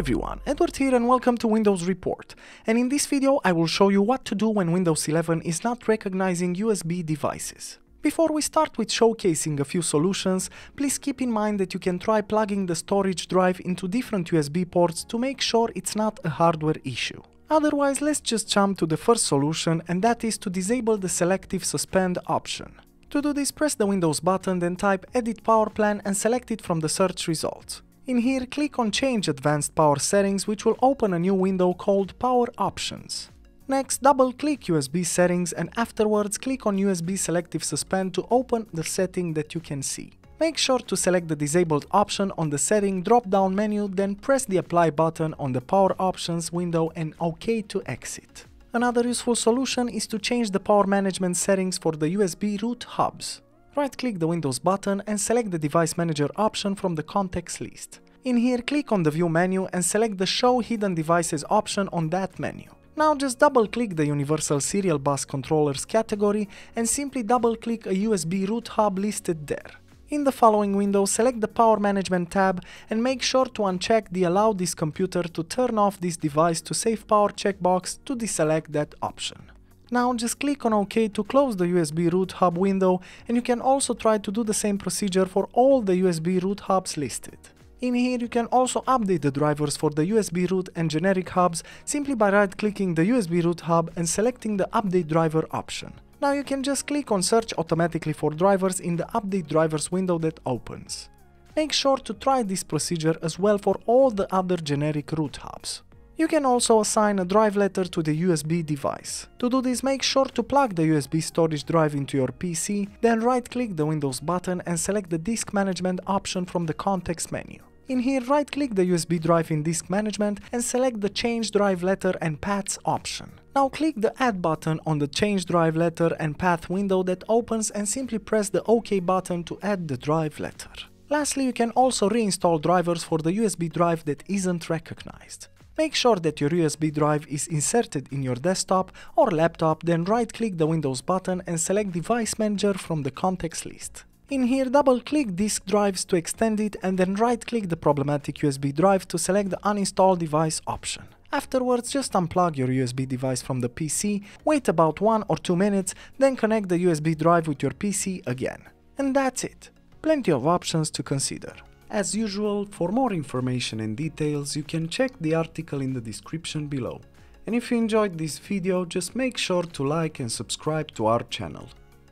everyone, Edward here and welcome to Windows Report. And in this video I will show you what to do when Windows 11 is not recognizing USB devices. Before we start with showcasing a few solutions, please keep in mind that you can try plugging the storage drive into different USB ports to make sure it's not a hardware issue. Otherwise, let's just jump to the first solution and that is to disable the selective suspend option. To do this, press the Windows button, then type Edit Power Plan and select it from the search results. In here, click on Change Advanced Power Settings, which will open a new window called Power Options. Next, double-click USB settings and afterwards click on USB Selective Suspend to open the setting that you can see. Make sure to select the disabled option on the setting drop-down menu, then press the apply button on the power options window and OK to exit. Another useful solution is to change the power management settings for the USB root hubs. Right-click the Windows button and select the Device Manager option from the context list. In here, click on the View menu and select the Show Hidden Devices option on that menu. Now just double-click the Universal Serial Bus Controllers category and simply double-click a USB root hub listed there. In the following window, select the Power Management tab and make sure to uncheck the Allow this computer to turn off this device to save power checkbox to deselect that option. Now just click on OK to close the USB root hub window and you can also try to do the same procedure for all the USB root hubs listed. In here you can also update the drivers for the USB root and generic hubs simply by right-clicking the USB root hub and selecting the Update Driver option. Now you can just click on search automatically for drivers in the update drivers window that opens. Make sure to try this procedure as well for all the other generic root hubs. You can also assign a drive letter to the USB device. To do this, make sure to plug the USB storage drive into your PC, then right-click the Windows button and select the Disk Management option from the context menu. In here, right-click the USB drive in Disk Management and select the Change Drive Letter and Paths option. Now click the Add button on the Change Drive Letter and Path window that opens and simply press the OK button to add the drive letter. Lastly, you can also reinstall drivers for the USB drive that isn't recognized. Make sure that your USB drive is inserted in your desktop or laptop, then right-click the Windows button and select Device Manager from the context list. In here, double-click disk drives to extend it and then right-click the problematic USB drive to select the Uninstall Device option. Afterwards, just unplug your USB device from the PC, wait about 1 or 2 minutes, then connect the USB drive with your PC again. And that's it. Plenty of options to consider. As usual, for more information and details, you can check the article in the description below. And if you enjoyed this video, just make sure to like and subscribe to our channel.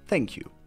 Thank you.